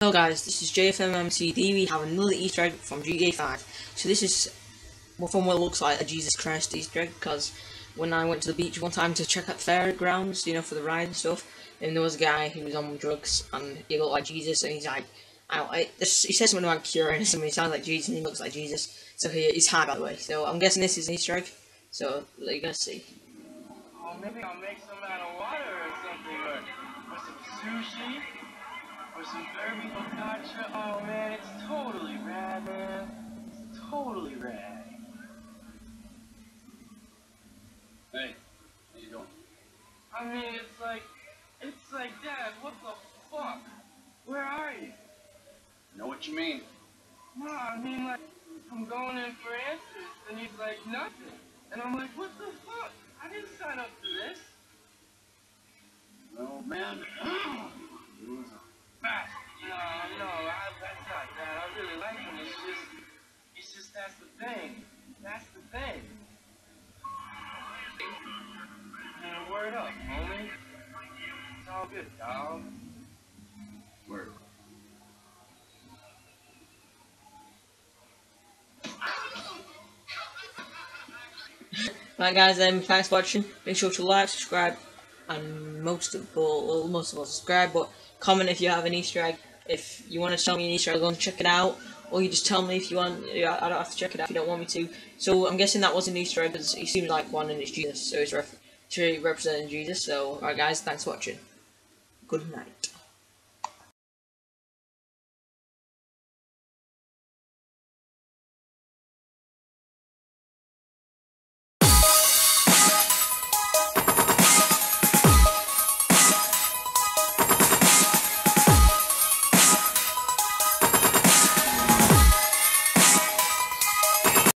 Hello guys, this is JFMMCD. We have another Easter egg from GTA 5. So this is from what looks like a Jesus Christ Easter egg because when I went to the beach one time to check out fairgrounds, you know, for the ride and stuff, and there was a guy who was on drugs and he looked like Jesus and he's like, I, I this, he says something about curing something, he sounds like Jesus and he looks like Jesus. So he, he's high by the way. So I'm guessing this is an Easter egg. So you're gonna see. Oh, maybe I'll make some out of water or something, or, or some sushi, or some derby focaccia. Oh man, it's totally rad, man. It's totally rad. Hey, how you doing? I mean, it's like, it's like, Dad, what the fuck? Where are you? Know what you mean? No, I mean, like, I'm going in for answers, and he's like, nothing. And I'm like, what the fuck? I didn't sign up for this. Well, man, Him. It's just, it's just that's the thing. That's the thing. Man, word up, homie. It's all good, dog. word. Right guys, um, thanks for watching. Make sure to like, subscribe, and most of all, most of all, subscribe, but comment if you have an Easter egg. If you want to tell me an Easter egg, go and check it out. Or you just tell me if you want, I don't have to check it out if you don't want me to. So I'm guessing that was an Easter egg, because he seems like one and it's Jesus, so it's ref- representing Jesus. So, alright guys, thanks for watching. Good night.